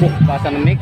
Uh, bahasa menik.